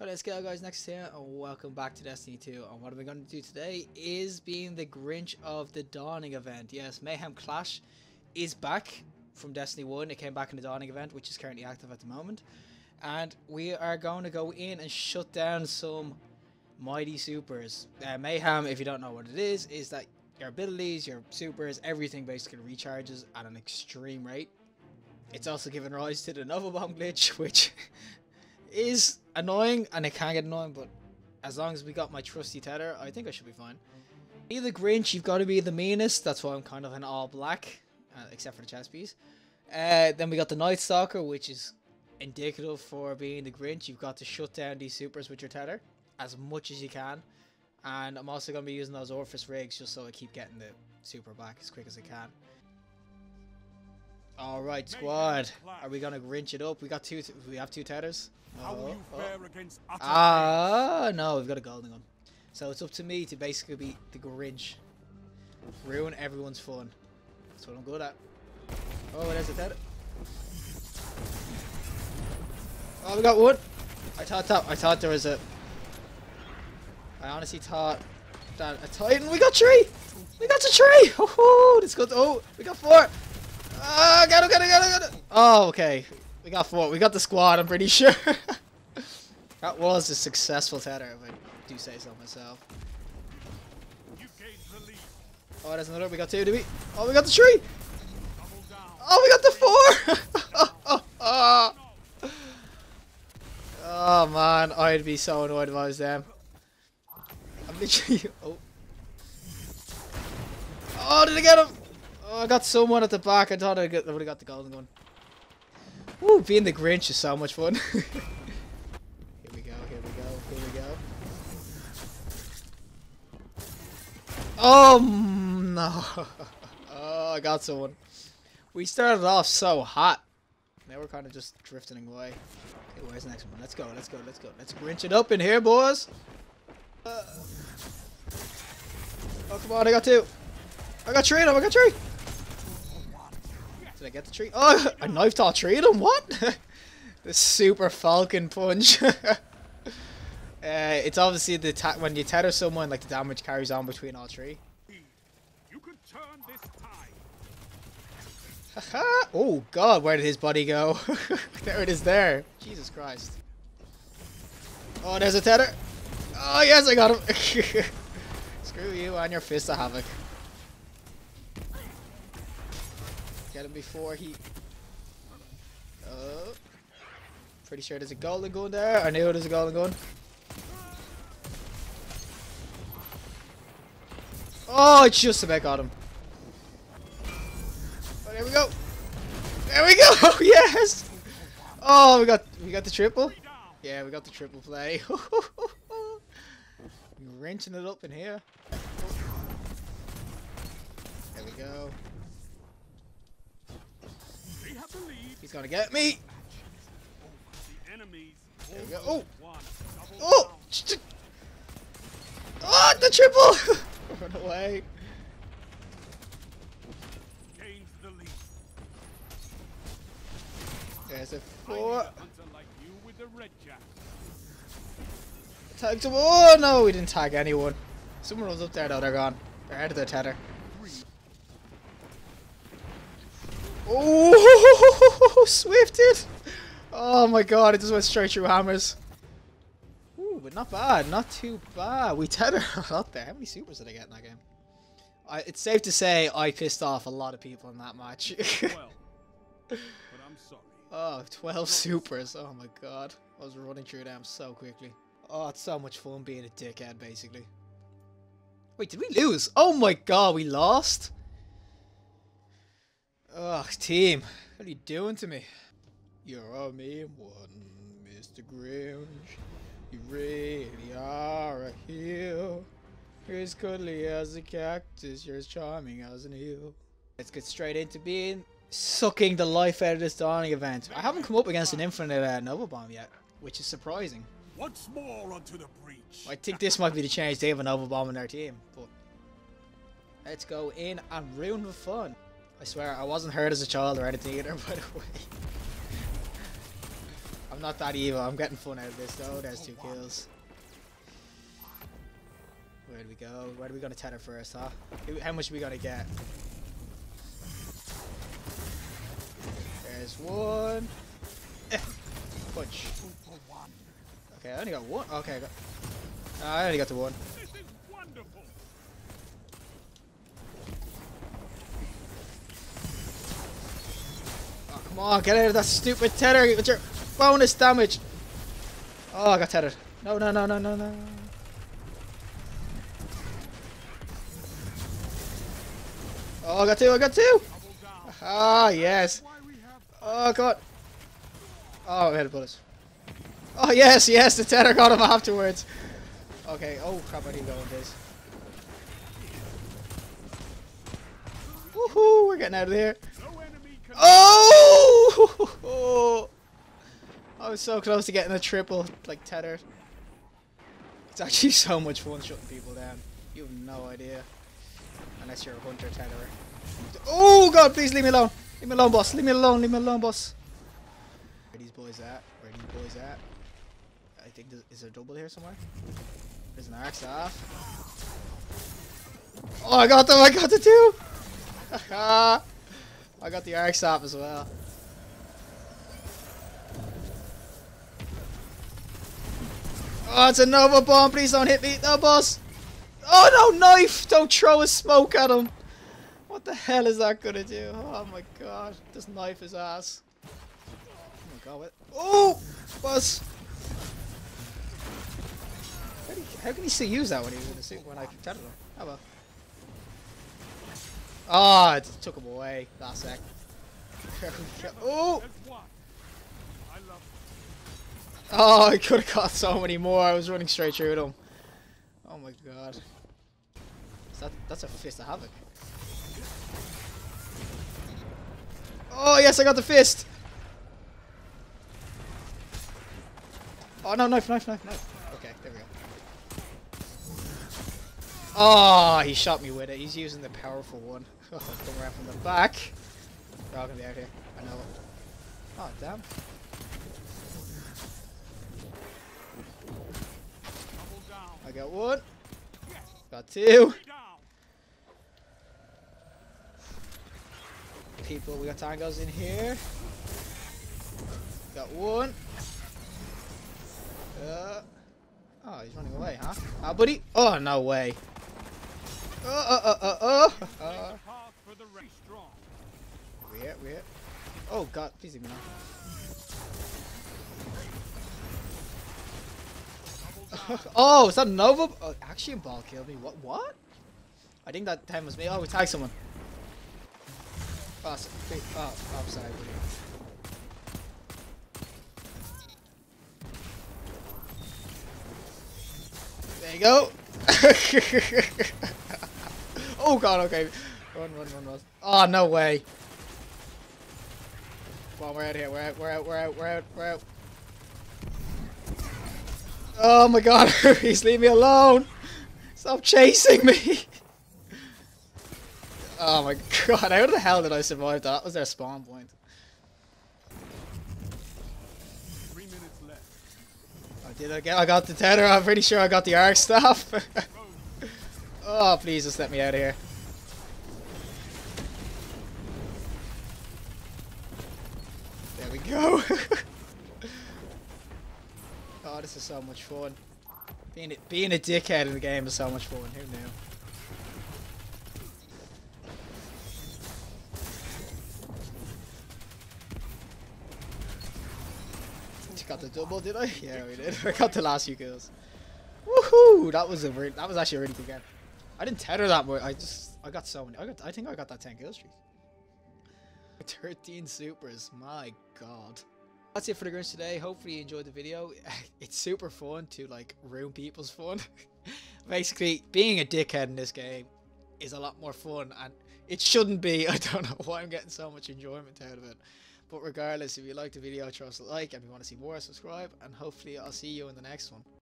But let's go guys, Nexas here, and welcome back to Destiny 2. And what are we going to do today is being the Grinch of the Dawning event. Yes, Mayhem Clash is back from Destiny 1. It came back in the Dawning event, which is currently active at the moment. And we are going to go in and shut down some mighty supers. Uh, Mayhem, if you don't know what it is, is that your abilities, your supers, everything basically recharges at an extreme rate. It's also given rise to the Nova Bomb glitch, which is annoying and it can get annoying, but as long as we got my trusty tether, I think I should be fine. Be the Grinch, you've got to be the meanest. That's why I'm kind of in all black, uh, except for the chest piece. Uh, then we got the Night Stalker, which is indicative for being the Grinch. You've got to shut down these supers with your tether as much as you can. And I'm also going to be using those Orpheus rigs just so I keep getting the super back as quick as I can. All right, squad. Are we gonna Grinch it up? We got two. we have two tethers. How Oh, oh. fare against utter Ah, no, we've got a golden one. So it's up to me to basically be the Grinch. Ruin everyone's fun. That's what I'm good at. Oh, there's a tether. Oh, we got one. I thought that. I thought there was a. I honestly thought that a Titan. We got three. We got a three. Oh, let's go. Oh, we got four. Ah, got it, got it, got it, got it. Oh, okay. We got four. We got the squad. I'm pretty sure. that was a successful tether, if I do say so myself. Oh, there's another. We got two, do we? Oh, we got the three. Oh, we got the four. oh, oh, man, I'd be so annoyed if I was them. I'm literally. Oh. Oh, did I get him? Oh, I got someone at the back. I thought I would have got the golden one. Woo, being the Grinch is so much fun. here we go, here we go, here we go. Oh, mm, no. Oh, I got someone. We started off so hot. Now we're kind of just drifting away. Okay, where's the next one? Let's go, let's go, let's go. Let's Grinch it up in here, boys. Uh, oh, come on, I got two. I got three of them, I got three. Did I get the tree? Oh, I knifed all three of them. What? the super falcon punch. uh, it's obviously the ta when you tether someone, like the damage carries on between all three. You could turn this tide. Oh god, where did his body go? there it is there. Jesus Christ. Oh, there's a tether. Oh yes, I got him. Screw you and your fist of havoc. Get him before he. Oh. Pretty sure there's a golden gun there. I knew there's a golden gun. Oh, it's just about got him. Oh, there we go. There we go. Oh, yes. Oh, we got we got the triple. Yeah, we got the triple play. Wrenching it up in here. There we go. He's gonna get me. There we go. Oh. Oh. Oh, the triple. Run away. There's a four. Tagged him. Oh no, we didn't tag anyone. Someone was up there though. They're gone. They're out of their tether. Oh, Oh, swifted! Oh my god, it just went straight through hammers. Ooh, but not bad, not too bad. We tethered a lot there. How many supers did I get in that game? I, it's safe to say I pissed off a lot of people in that match. Well, but I'm sorry. oh, 12 supers. Oh my god. I was running through them so quickly. Oh, it's so much fun being a dickhead, basically. Wait, did we lose? Oh my god, we lost? Ugh, team. What are you doing to me? You're a mean one, Mr. Grinch. You really are a heel. You're as cuddly as a cactus. You're as charming as an eel. Let's get straight into being sucking the life out of this Dawning event. I haven't come up against an infinite uh, Nova Bomb yet, which is surprising. Once more onto the breach. I think this might be the change. They have a Nova Bomb in their team, but let's go in and ruin the fun. I swear, I wasn't hurt as a child or anything either, by the way. I'm not that evil. I'm getting fun out of this though. There's two kills. Where do we go? Where are we gonna tether first, huh? How much are we gonna get? There's one. Punch. Okay, I only got one. Okay, I, got... I only got the one. This is wonderful. Oh, come on, get out of that stupid tether with your bonus damage. Oh, I got tethered. No, no, no, no, no, no. Oh, I got two, I got two. Ah, yes. Oh, God. Oh, I had bullets. Oh, yes, yes, the tether got him afterwards. Okay, oh, crap, I didn't go with this. Woohoo, we're getting out of here. Can Oh! I was so close to getting a triple, like tether. It's actually so much fun shutting people down. You have no idea. Unless you're a hunter tetherer. Oh god, please leave me alone. Leave me alone, boss. Leave me alone. Leave me alone, boss. Where are these boys at? Where are these boys at? I think is there a double here somewhere? There's an arc off. Oh, I got them. I got the two. I got the arc staff as well. Oh, it's a Nova bomb. Please don't hit me. No, boss. Oh, no, knife. Don't throw a smoke at him. What the hell is that going to do? Oh, my God. This knife is ass. Oh, my God. What? Oh, boss. How can he still use that when he was in the suit when I protected him? How about? Ah, it took him away go. Oh! That's what. Oh, I could have got so many more. I was running straight through them. Oh my god. That that's a fist of havoc. Oh yes, I got the fist. Oh no, knife, knife, knife, knife. Okay, there we go. Oh, he shot me with it. He's using the powerful one. Oh, come around from the back. They're all gonna be out here. I know. Oh damn. I got one. Got two. People, we got tangos in here. Got one. Uh, oh, he's running away, huh? Ah, buddy. Oh, no way. Uh, uh, uh, uh, uh. the. Where, where? Oh, God, please me Double oh, is that Nova? Oh, action ball killed me. What? What? I think that time was me. Oh, we tagged someone. Oh, s- wait, oh. There you go. oh god, okay. Run, run, run, run. Oh, no way. Come on, we're out here. We're out, we're out, we're out, we're out, we're out. Oh my god, please leave me alone. Stop chasing me. Oh my god, how the hell did I survive that? That was their spawn point. Three minutes left. I did I get I got the tether, I'm pretty sure I got the arc staff. Oh please just let me out of here. There we go. oh this is so much fun. Being a, being a dickhead in the game is so much fun, who knew? Got the double, did I? Yeah, we did. I got the last few kills. Woohoo! That was a that was actually a really good game. I didn't tether that much. I just I got so many. I got I think I got that 10 kill streak. 13 supers. My god. That's it for the Grinch today. Hopefully you enjoyed the video. It's super fun to like ruin people's fun. Basically, being a dickhead in this game is a lot more fun and it shouldn't be. I don't know why I'm getting so much enjoyment out of it. But regardless, if you liked the video, us a like, and if you want to see more, subscribe, and hopefully I'll see you in the next one.